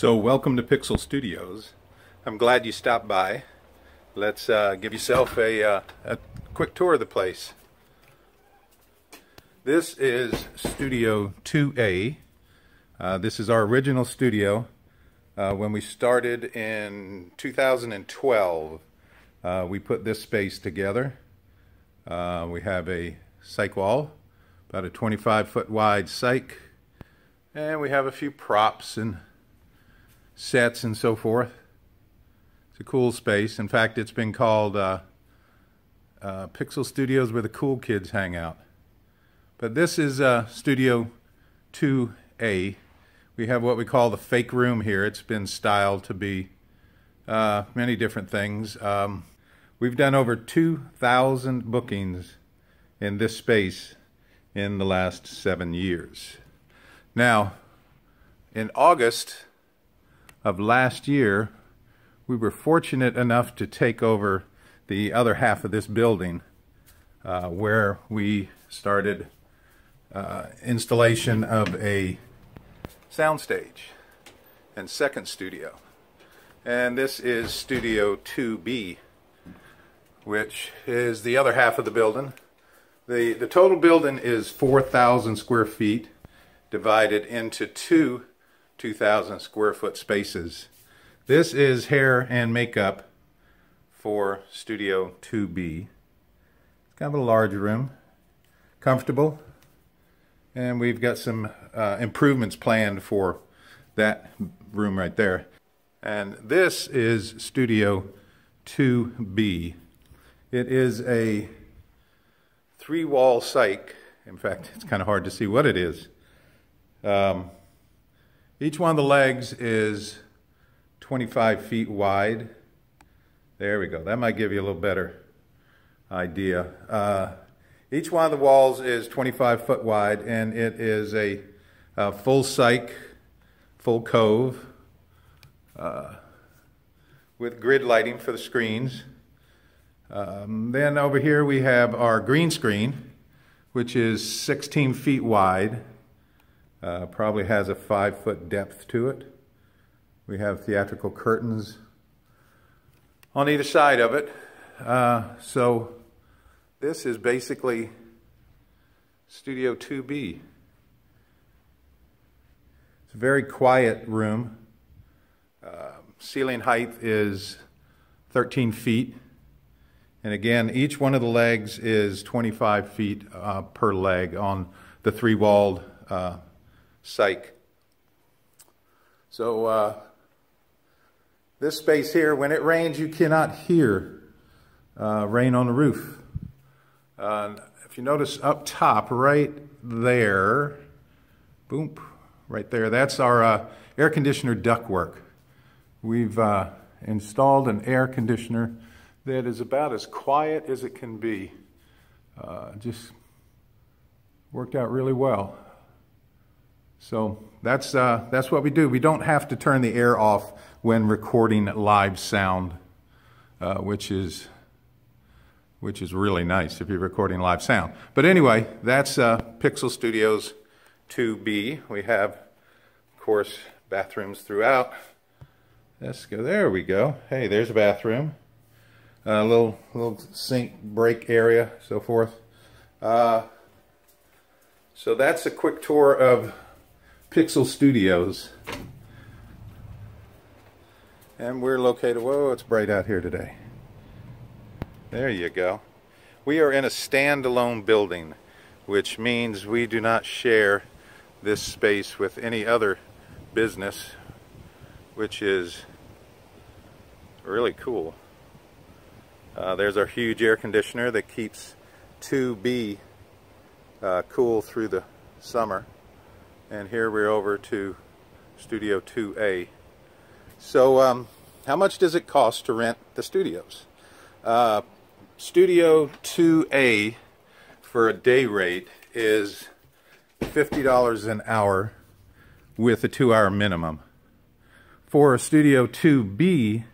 So welcome to Pixel Studios. I'm glad you stopped by. Let's uh, give yourself a, uh, a quick tour of the place. This is Studio 2A. Uh, this is our original studio. Uh, when we started in 2012, uh, we put this space together. Uh, we have a cyc wall, about a 25 foot wide cyc, and we have a few props and sets and so forth. It's a cool space. In fact, it's been called uh, uh, Pixel Studios where the cool kids hang out. But this is uh, Studio 2A. We have what we call the fake room here. It's been styled to be uh, many different things. Um, we've done over 2,000 bookings in this space in the last seven years. Now, in August, of last year, we were fortunate enough to take over the other half of this building uh, where we started uh, installation of a soundstage and second studio. And this is Studio 2B, which is the other half of the building. The, the total building is 4,000 square feet divided into two 2,000 square foot spaces. This is hair and makeup for Studio 2B. It's kind of a large room, comfortable, and we've got some uh, improvements planned for that room right there. And this is Studio 2B. It is a three-wall cyc. In fact, it's kind of hard to see what it is. Um, each one of the legs is 25 feet wide. There we go. That might give you a little better idea. Uh, each one of the walls is 25 foot wide and it is a, a full cyc, full cove uh, with grid lighting for the screens. Um, then over here we have our green screen, which is 16 feet wide uh, probably has a five foot depth to it. We have theatrical curtains on either side of it. Uh, so this is basically Studio 2B. It's a very quiet room. Uh, ceiling height is 13 feet. And again, each one of the legs is 25 feet uh, per leg on the three-walled cyc. So uh, this space here, when it rains, you cannot hear uh, rain on the roof. Uh, if you notice up top, right there, boom, right there, that's our uh, air conditioner ductwork. We've uh, installed an air conditioner that is about as quiet as it can be. Uh, just worked out really well. So that's, uh, that's what we do. We don't have to turn the air off when recording live sound, uh, which is which is really nice if you're recording live sound. But anyway, that's uh, Pixel Studios 2B. We have, of course, bathrooms throughout. Let's go. There we go. Hey, there's a bathroom. A little little sink break area, so forth. Uh, so that's a quick tour of Pixel Studios. And we're located, whoa, it's bright out here today. There you go. We are in a standalone building, which means we do not share this space with any other business, which is really cool. Uh, there's our huge air conditioner that keeps 2B uh, cool through the summer and here we're over to Studio 2A. So um, how much does it cost to rent the studios? Uh, Studio 2A for a day rate is $50 an hour with a two hour minimum. For a Studio 2B,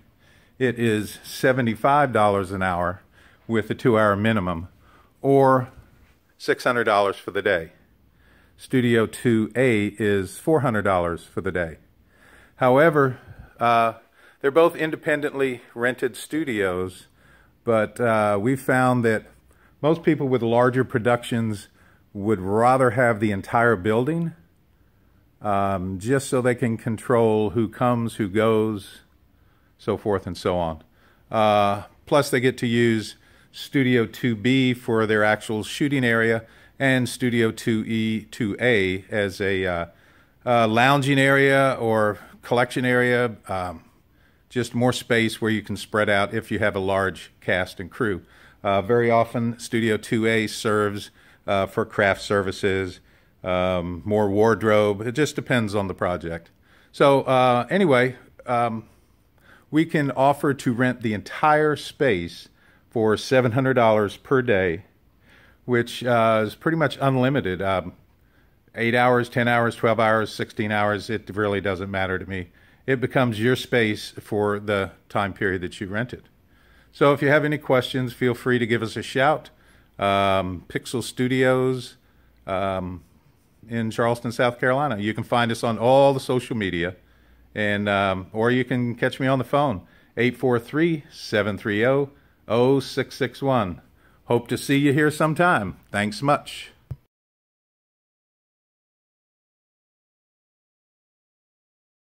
it is $75 an hour with a two hour minimum or $600 for the day. Studio 2A is $400 for the day. However, uh, they're both independently rented studios, but uh, we found that most people with larger productions would rather have the entire building um, just so they can control who comes, who goes, so forth and so on. Uh, plus, they get to use Studio 2B for their actual shooting area and Studio 2E, 2A as a uh, uh, lounging area or collection area, um, just more space where you can spread out if you have a large cast and crew. Uh, very often, Studio 2A serves uh, for craft services, um, more wardrobe. It just depends on the project. So, uh, anyway, um, we can offer to rent the entire space for $700 per day, which uh, is pretty much unlimited. Um, eight hours, 10 hours, 12 hours, 16 hours, it really doesn't matter to me. It becomes your space for the time period that you rent it. So if you have any questions, feel free to give us a shout. Um, Pixel Studios um, in Charleston, South Carolina. You can find us on all the social media, and um, or you can catch me on the phone, 843-730-0661. Hope to see you here sometime. Thanks much.